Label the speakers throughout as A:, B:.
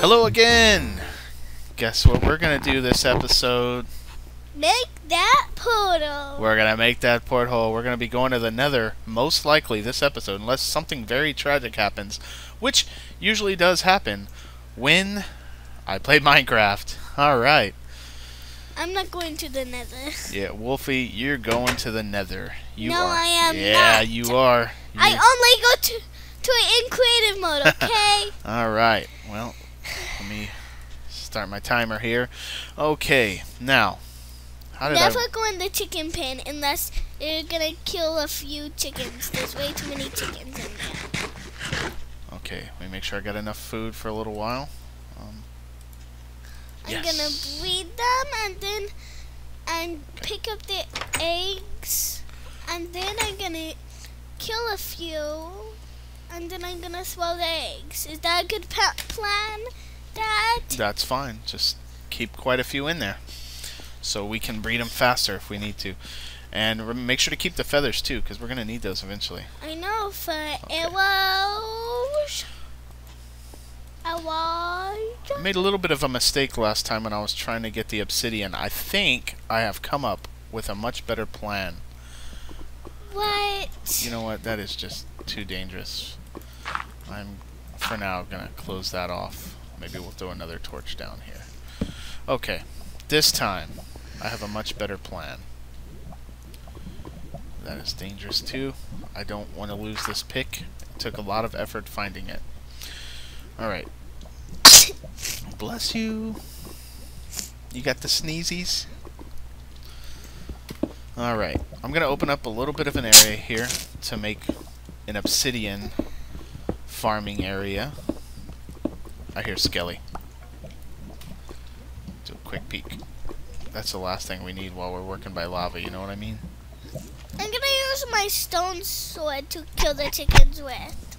A: Hello again! Guess what we're gonna do this episode?
B: Make that portal.
A: We're gonna make that porthole. We're gonna be going to the nether, most likely this episode, unless something very tragic happens, which usually does happen when I play Minecraft. Alright.
B: I'm not going to the nether.
A: Yeah, Wolfie, you're going to the nether. You
B: No,
A: are.
B: I am
A: yeah,
B: not.
A: you are.
B: I only go to to it in creative mode, okay?
A: Alright, well, let me start my timer here. Okay, now, how did
B: Never go in the chicken pen unless you're gonna kill a few chickens. There's way too many chickens in there.
A: Okay, let me make sure I got enough food for a little while. Um,
B: I'm
A: Yes.
B: gonna breed them and then and pick up the eggs and then I'm gonna kill a few and then I'm gonna throw the eggs. Is that a good plan, Dad?
A: that's fine. Just keep quite a few in there. So we can breed them faster if we need to. And make sure to keep the feathers too, because we're going to need those eventually.
B: I know for arrows. Arrows.
A: I made a little bit of a mistake last time when I was trying to get the obsidian. I think I have come up with a much better plan.
B: What?
A: You know what? That is just too dangerous. I'm, for now, going to close that off. Maybe we'll throw another torch down here. Okay. This time, I have a much better plan. That is dangerous too. I don't want to lose this pick. It took a lot of effort finding it. Alright. Bless you. You got the sneezies? Alright. I'm going to open up a little bit of an area here to make an obsidian farming area. I hear Skelly. Do a quick peek. That's the last thing we need while we're working by lava, you know what I mean?
B: I'm gonna use my stone sword to kill the chickens with.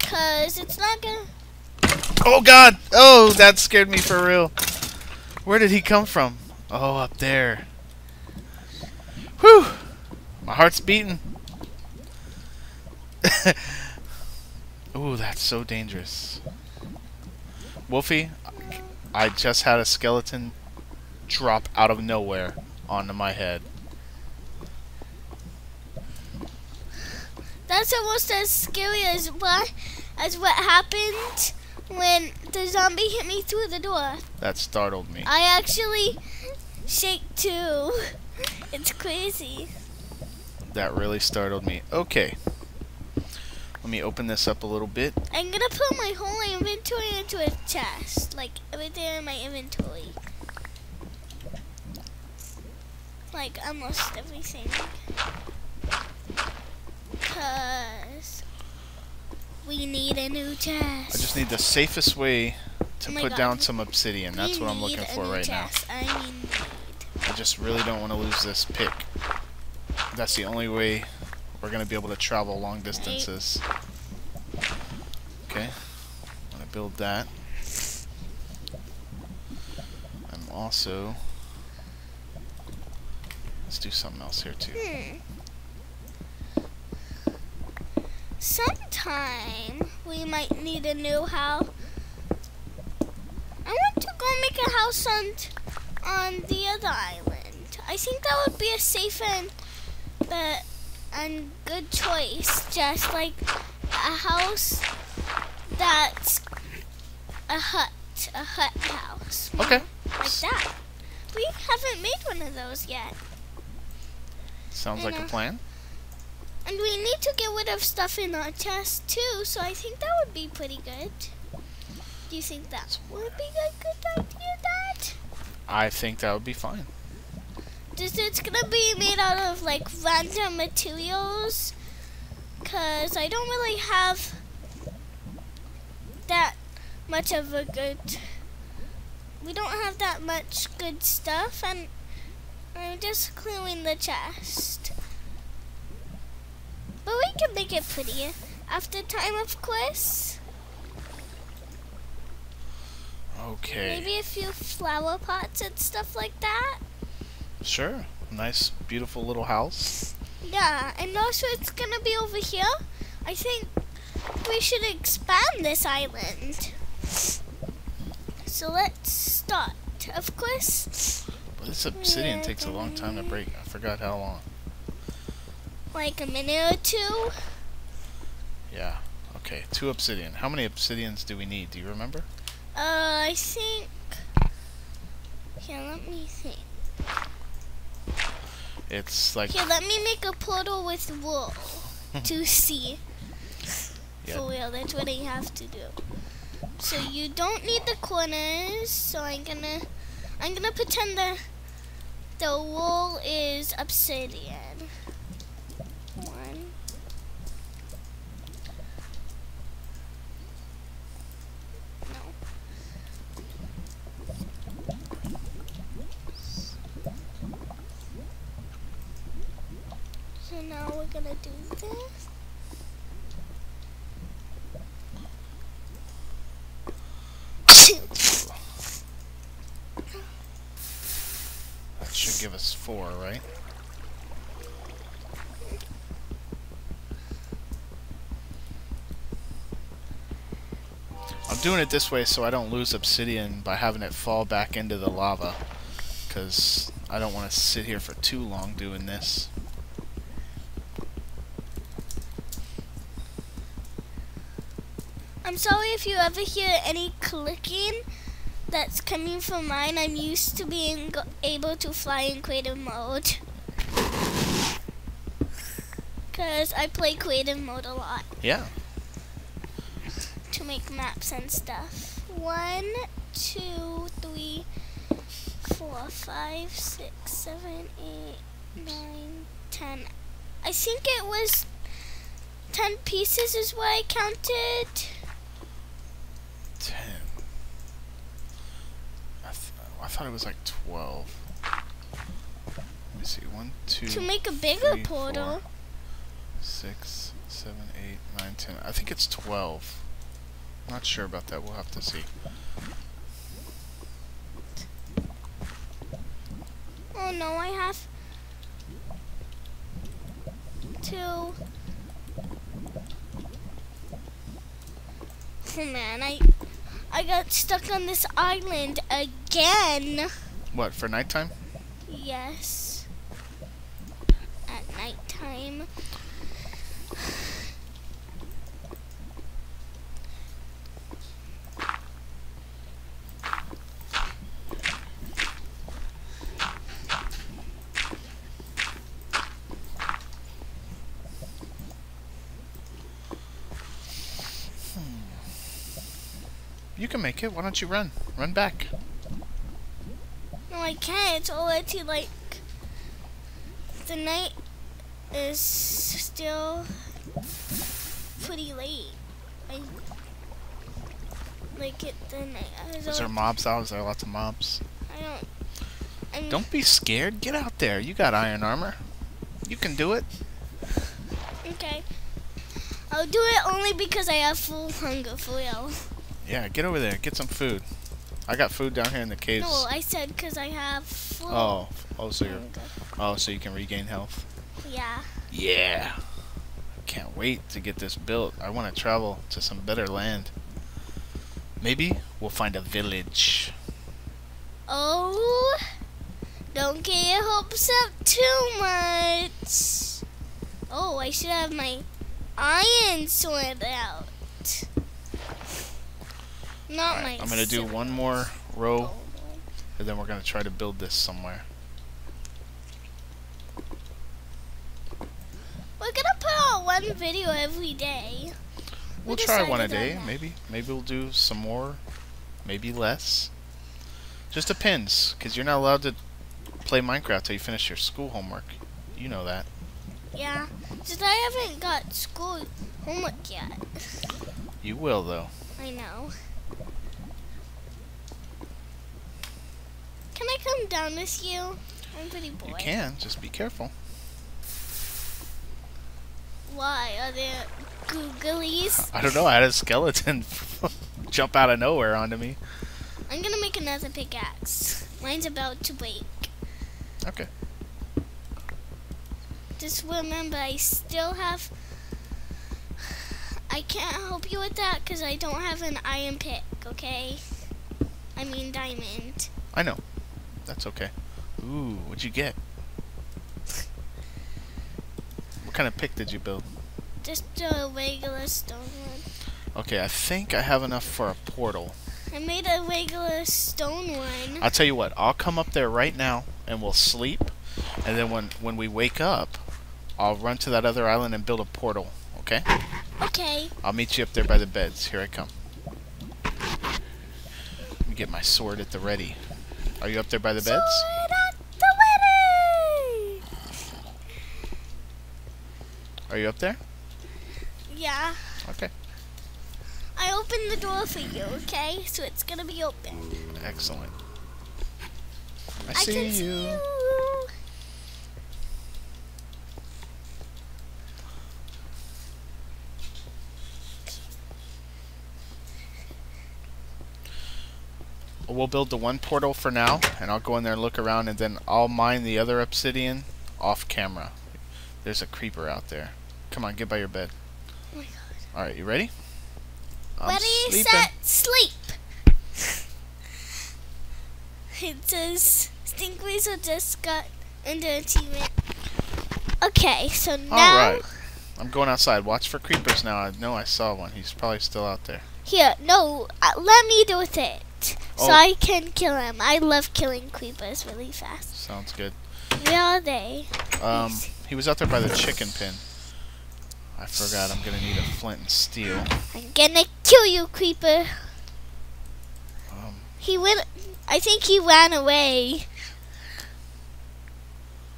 B: Cause it's not gonna.
A: Oh god! Oh, that scared me for real. Where did he come from? Oh, up there. Whew! My heart's beating. Ooh, that's so dangerous. Wolfie, I just had a skeleton drop out of nowhere onto my head.
B: That's almost as scary as what as what happened when the zombie hit me through the door.
A: That startled me.
B: I actually shake too. It's crazy.
A: That really startled me. Okay. Let me open this up a little bit.
B: I'm gonna put my whole inventory into a chest, like everything in my inventory. Like almost everything. Cause we need a new chest.
A: I just need the safest way to
B: Oh
A: put
B: God.
A: down some obsidian. That's
B: We
A: what I'm looking for right now.
B: chest. I mean,
A: I just really don't want to lose this pick. That's the only way we're going to be able to travel long distances. Okay. I'm going to build that. I'm also... Let's do something else here too.
B: hmm. Sometime we might need a new house. I want to go make a house on on the other island. I think that would be a safe and but and good choice. Just like a house that's a hut, a hut house.
A: Okay.
B: like that. We haven't made one of those yet.
A: Sounds like a
B: uh,
A: plan.
B: And we need to get rid of stuff in our chest too, so I think that would be pretty good. Do you think that would be a good idea?
A: I think that would be fine.
B: Just it's gonna be made out of like random materials, cause I don't really have that much of a good. We don't have that much good stuff, and I'm just clearing the chest. But we can make it prettier after time, of course.
A: Okay.
B: Maybe a few flower pots and stuff like that.
A: Sure. Nice, beautiful little house.
B: Yeah, and also it's gonna be over here. I think we should expand this island. So let's start. Of course,
A: But this obsidian takes a long time to break. I forgot how long.
B: like a minute or two.
A: Yeah. Okay, two obsidian. How many obsidians do we need? Do you remember?
B: Uh, I think. Here, let me think.
A: It's like
B: Here, let me make a portal with wool to see.
A: Yeah.
B: For real, that's what I have to do. So you don't need the corners. So I'm gonna, I'm gonna pretend the, the wool is obsidian. One. No. So now we're gonna do this.
A: that should give us four, right? I'm doing it this way so I don't lose obsidian by having it fall back into the lava. Because I don't want to sit here for too long doing this.
B: I'm sorry if you ever hear any clicking that's coming from mine. I'm used to being able to fly in creative mode. Because I play creative mode a lot
A: Yeah.
B: to make maps and stuff. One, two, three, four, five, six, seven, eight, nine, ten. I think it was ten pieces is what I counted.
A: Ten. I, th- I thought it was like twelve. Let me see. One, two,
B: To make a bigger
A: three,
B: portal.
A: four, six, seven, eight, nine, ten. I think it's twelve. Not sure about that. We'll have to see.
B: Oh no, I have to. Oh man, I I got stuck on this island again.
A: What for nighttime?
B: Yes. At nighttime.
A: Make it. Why don't you run? Run back.
B: No, I can't. It's already like the night is still pretty late. I like it. The night. I
A: Is there
B: don't.
A: mobs out? Is there lots of mobs?
B: I don't. I'm,
A: Don't be scared. Get out there. You got iron armor. You can do it.
B: Okay. I'll do it only because I have full hunger for real.
A: Yeah, get over there. Get some food. I got food down here in the caves.
B: No, I said because I have full
A: Oh, oh, so you're oh, so you can regain health.
B: Yeah.
A: Yeah. Can't wait to get this built. I want to travel to some better land. Maybe we'll find a village.
B: Oh, don't get your hopes up too much. Oh, I should have my iron sword out. Not
A: Alright,
B: my.
A: I'm gonna do one more row, and then we're gonna try to build this somewhere.
B: We're gonna put out one video every day.
A: We'll
B: We
A: try one a
B: decided on
A: day, maybe. Maybe we'll do some more, maybe less. Just depends, because you're not allowed to play Minecraft till you finish your school homework. You know that.
B: Yeah, since I haven't got school homework yet.
A: You will, though.
B: I know. Can I come down with you? I'm pretty bored.
A: You can, just be careful.
B: Why? Are there googlies?
A: I don't know, I had a skeleton jump out of nowhere onto me.
B: I'm gonna make another pickaxe. Mine's about to break.
A: Okay.
B: Just remember, I still have. I can't help you with that because I don't have an iron pick, okay? I mean diamond.
A: I know. That's okay. Ooh, what'd you get? What kind of pick did you build?
B: Just a regular stone one.
A: Okay, I think I have enough for a portal.
B: I made a regular stone one.
A: I'll tell you what, I'll come up there right now and we'll sleep. And then when, when we wake up, I'll run to that other island and build a portal, okay?
B: Okay.
A: I'll meet you up there by the beds. Here I come. Let me get my sword at the ready. Are you up there by the beds?
B: Sword at the ready!
A: Are you up there?
B: Yeah.
A: Okay.
B: I opened the door for you, okay? So it's gonna be open.
A: Excellent. I
B: I
A: see you.
B: see you.
A: We'll build the one portal for now, and I'll go in there and look around, and then I'll mine the other obsidian off camera. There's a creeper out there. Come on, get by your bed.
B: Oh my god.
A: All right, you ready? I'm
B: Ready,
A: sleeping.
B: set, sleep. It says Stink Weasel just got into achievement. Okay, so now
A: All right. I'm going outside. Watch for creepers now. I know I saw one. He's probably still out there.
B: here, no, uh, let me do with it. So
A: Oh.
B: I can kill him. I love killing creepers really fast.
A: Sounds good.
B: Where are they?
A: Um, he was out there by the chicken pen. I forgot. I'm gonna need a flint and steel.
B: I'm gonna kill you, creeper.
A: Um,
B: He went. I think he ran away.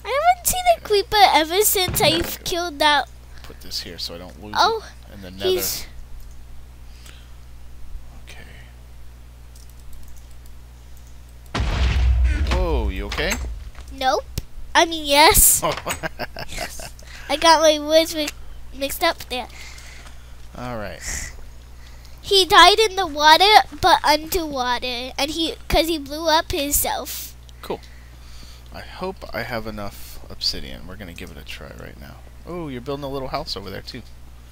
B: I haven't seen a creeper ever since I've killed that.
A: put this here so I don't lose
B: Oh,
A: it in the nether.
B: he's.
A: Okay. Whoa, you okay?
B: Nope. I mean, yes. I got my words mi- mixed up there.
A: All right.
B: He died in the water, but underwater, and he, cause he blew up himself. Cool.
A: I hope I have enough obsidian. We're gonna give it a try right now. Oh, you're building a little house over there too.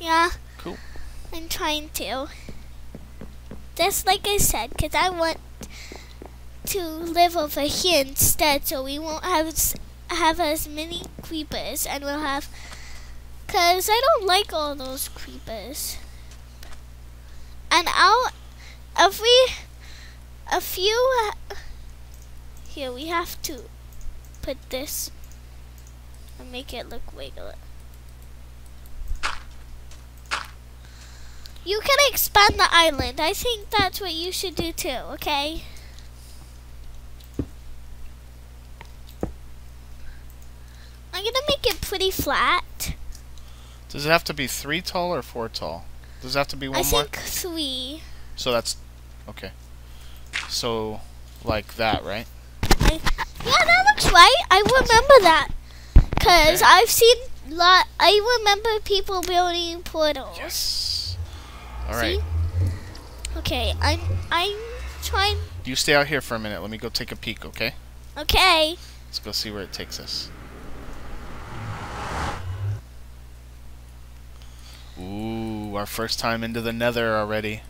B: Yeah.
A: Cool.
B: I'm trying to. Just like I said, cause I want to live over here instead, so we won't have have as many creepers, and we'll have. Cause I don't like all those creepers. And I'll, if we, a few. Here we have to put this and make it look regular. You can expand the island. I think that's what you should do too, okay? I'm gonna make it pretty flat.
A: Does it have to be three tall or four tall? Does it have to be one
B: I
A: more?
B: think three.
A: So that's okay. So like that, right?
B: I, yeah, that looks right. I remember that. Cause
A: Okay.
B: I've seen lot. I remember people building portals.
A: Yes. All right.
B: See? Okay, I'm I'm trying.
A: You stay out here for a minute. Let me go take a peek, okay?
B: Okay.
A: Let's go see where it takes us. Ooh, our first time into the nether already.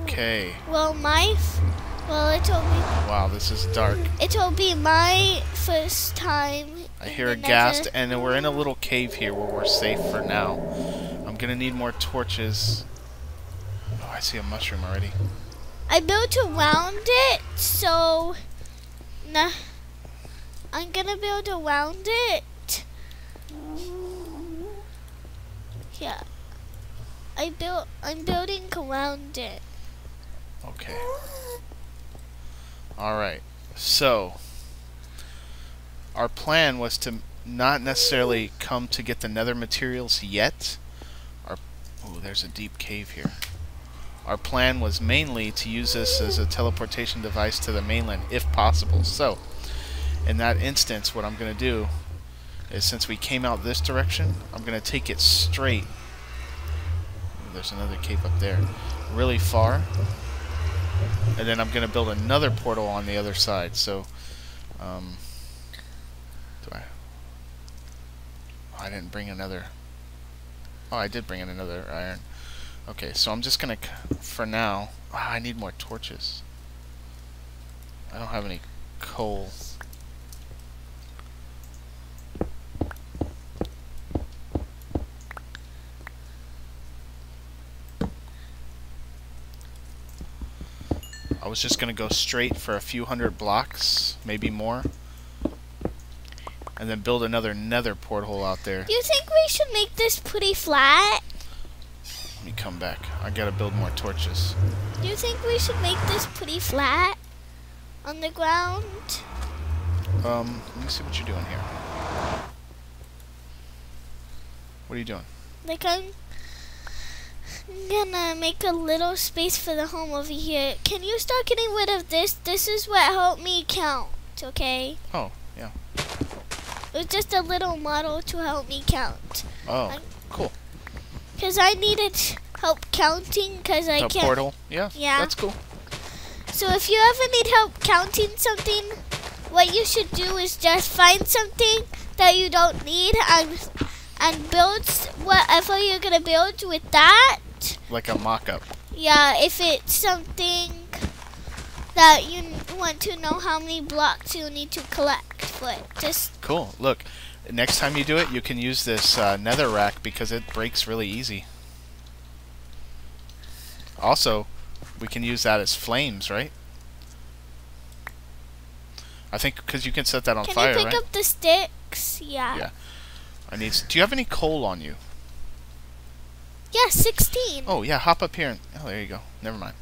A: Okay.
B: Well, my. F- well, it will be.
A: Wow, this is dark.
B: It will be my first time.
A: I hear a ghast, and we're in a little cave here where we're safe for now. I'm gonna need more torches. Oh, I see a mushroom already.
B: I built around it, so. Nah. I'm gonna build around it. Yeah. I built. I'm building around it.
A: Okay. Alright. So, our plan was to not necessarily come to get the nether materials yet. Our Oh, there's a deep cave here. Our plan was mainly to use this as a teleportation device to the mainland if possible. So, in that instance, what I'm going to do is since we came out this direction, I'm going to take it straight. There's another cave up there. Really far and then I'm gonna build another portal on the other side. So, um, do I? I didn't bring another. Oh, I did bring in another iron. Okay, so I'm just gonna, for now, ah, I need more torches. I don't have any coal. Was just gonna go straight for a few hundred blocks, maybe more. And then build another nether porthole out there.
B: Do you think we should make this pretty flat?
A: Let me come back. I gotta build more torches.
B: Do you think we should make this pretty flat on the ground?
A: Um, let me see what you're doing here. What are you doing?
B: Like I'm gonna make a little space for the home over here. Can you start getting rid of this? This is what helped me count, okay?
A: Oh, yeah.
B: It was just a little model to help me count.
A: Oh,
B: I-
A: cool.
B: Because I needed help counting because I can't.
A: portal? Yeah.
B: Yeah.
A: That's cool.
B: So if you ever need help counting something, what you should do is just find something that you don't need and and build whatever you're gonna build with that.
A: Like a mock-up.
B: Yeah, if it's something that you want to know how many blocks you need to collect for it. Just
A: Cool. Look, next time you do it, you can use this uh, nether rack because it breaks really easy. Also, we can use that as flames, right? I think because you can set that on
B: can
A: fire,
B: you pick
A: right?
B: up the sticks? Yeah.
A: Yeah. I need. Do you have any coal on you?
B: Yeah, 16.
A: Oh yeah, hop up here and. Oh, there you go. Never mind.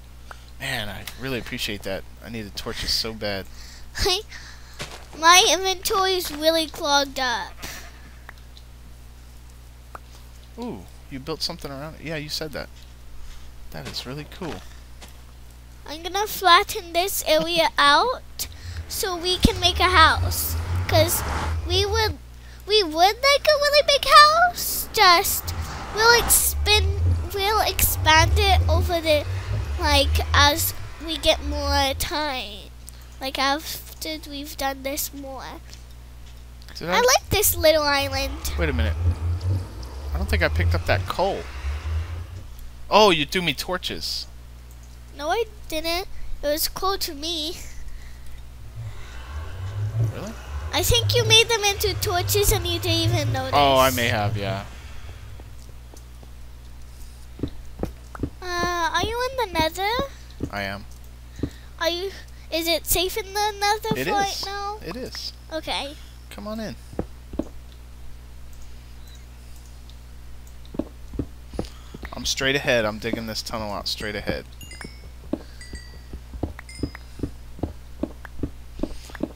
A: Man, I really appreciate that. I needed torches so bad.
B: My inventory is really clogged up.
A: Ooh, you built something around it. Yeah, you said that. That is really cool.
B: I'm gonna flatten this area out so we can make a house. Cause we would we would like a really big house. Just we'll expand we'll expand it over the like as we get more time. Like after we've done this more.
A: Did
B: I like this little island.
A: Wait a minute. I don't think I picked up that coal. Oh, you threw me torches.
B: No I didn't. It was cool to me.
A: Really?
B: I think you made them into torches and you didn't even notice.
A: Oh, I may have, yeah.
B: Uh, are you in the nether?
A: I am.
B: Are you? Is it safe in the nether
A: It
B: for right now?
A: It is.
B: Okay.
A: Come on in. I'm straight ahead. I'm digging this tunnel out straight ahead.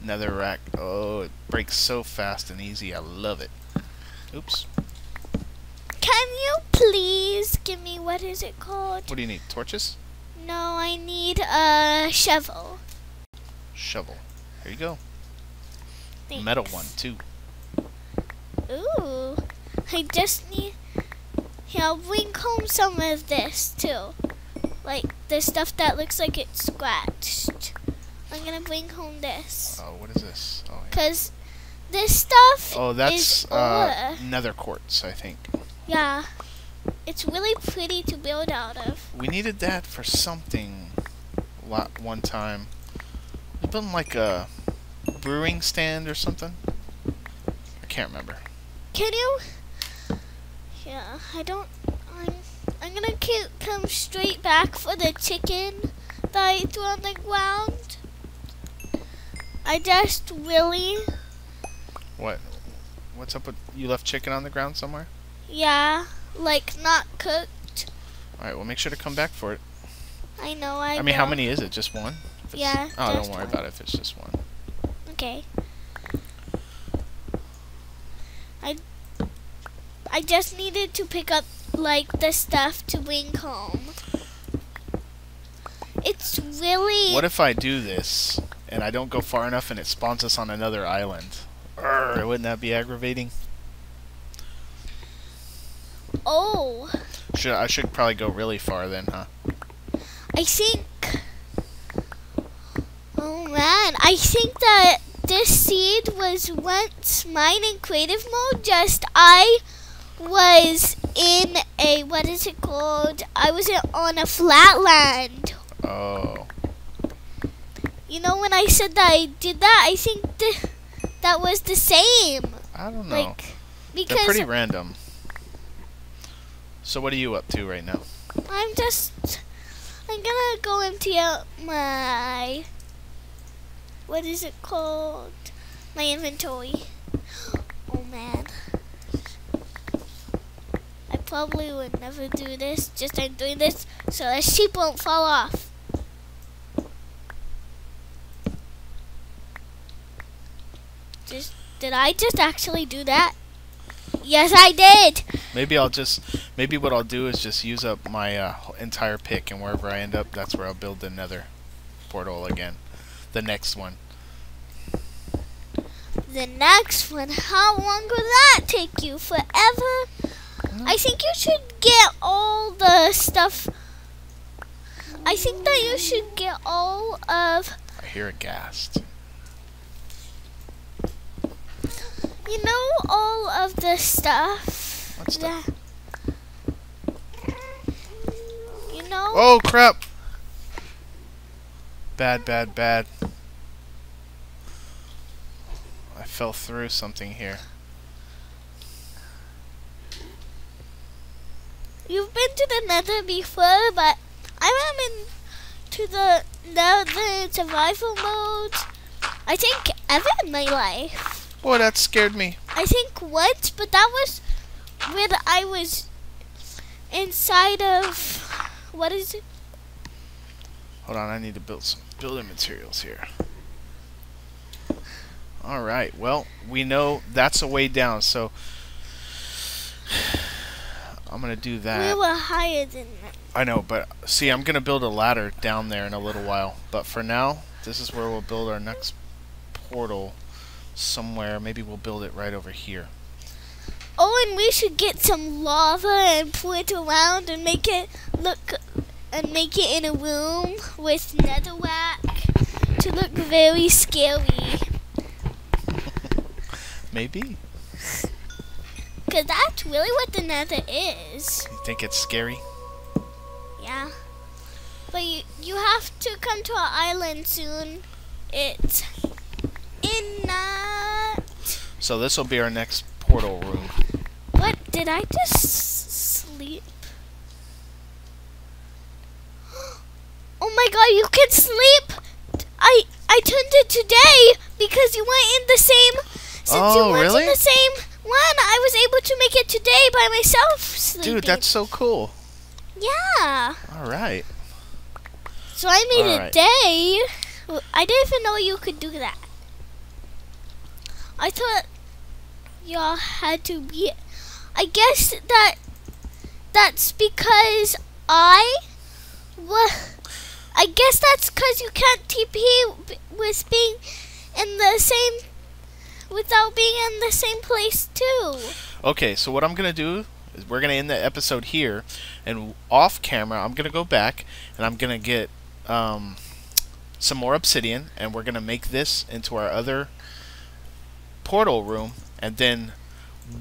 A: Nether rack. Oh, it breaks so fast and easy. I love it. Oops.
B: Please give me what is it called?
A: What do you need? Torches?
B: No, I need a shovel.
A: Shovel. Here you go.
B: Thanks.
A: Metal one, too.
B: Ooh. I just need. Here, I'll bring home some of this too. Like the stuff that looks like it's scratched. I'm gonna bring home this.
A: Oh, what is this? Oh, yeah.
B: Cause this stuff
A: oh that's
B: is
A: uh, nether quartz, I think.
B: Yeah. It's really pretty to build out of.
A: We needed that for something wa- one time. We built like a brewing stand or something. I can't remember.
B: Can you? Yeah, I don't. I'm. I'm gonna keep, come straight back for the chicken that I threw on the ground. I just really,
A: What? What's up with you left chicken on the ground somewhere?
B: yeah, like not cooked.
A: All right, well make sure to come back for it.
B: I know. I.
A: I, mean, how many is it? Just one?
B: Yeah,
A: Oh, don't worry
B: one.
A: about it if it's just one.
B: Okay. I. I just needed to pick up like the stuff to bring home. It's really.
A: What if I do this and I don't go far enough and it spawns us on another island? Urgh, wouldn't that be aggravating?
B: Oh.
A: Should I should probably go really far then, huh?
B: I think. Oh man, I think that this seed was once mine in creative mode. Just I was in a what is it called? I was on a flat land.
A: Oh.
B: You know when I said that I did that, I think th- that was the same.
A: I don't know.
B: Like
A: They're
B: because
A: pretty random. So what are you up to right now?
B: I'm just I'm gonna go empty out my what is it called? My inventory. Oh man. I probably would never do this, just I'm doing this so the sheep won't fall off. Just did I just actually do that? Yes I did.
A: Maybe I'll just maybe what I'll do is just use up my uh, entire pick and wherever I end up, that's where I'll build another portal again. The next one.
B: The next one, how long will that take you? Forever? I think you should get all the stuff. I think that you should get all of,
A: I hear a ghast.
B: You know, all of the stuff.
A: What stuff?
B: that- You know?
A: Oh crap! Bad, bad, bad. I fell through something here.
B: You've been to the nether before, but I am in to the nether survival mode. I think ever in my life.
A: Boy, that scared me.
B: I think once, but that was when I was inside of what is it?
A: Hold on, I need to build some building materials here. Alright, well, we know that's a way down, so I'm gonna do that.
B: We were higher than that.
A: I know, but see, I'm gonna build a ladder down there in a little while. But for now, this is where we'll build our next portal somewhere. Maybe we'll build it right over here.
B: Oh, and we should get some lava and put it around and make it look and make it in a room with netherrack to look very scary.
A: Maybe.
B: Cause that's really what the nether is.
A: You think it's scary?
B: Yeah. But you, you have to come to our island soon. It's in uh
A: So this will be our next portal room.
B: what did I just sleep? Oh my god, you can sleep! I I turned it today because you went in the same since
A: Oh,
B: you went
A: really?
B: in the same one, I was able to make it today by myself sleeping.
A: Dude, that's so cool.
B: Yeah.
A: Alright.
B: So I made a day. I didn't even know you could do that. I thought y'all had to be. I guess that that's because I. What? I guess that's because you can't TP with being in the same. Without being in the same place too.
A: Okay, so what I'm gonna do is we're gonna end the episode here, and off camera I'm gonna go back and I'm gonna get um, some more obsidian, and we're gonna make this into our other portal room, and then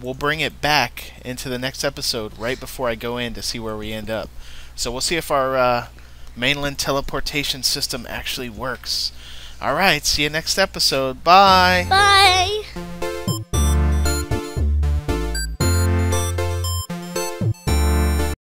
A: we'll bring it back into the next episode right before I go in to see where we end up. So we'll see if our uh, mainland teleportation system actually works. All right, see you next episode. Bye.
B: Bye.